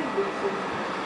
delícia.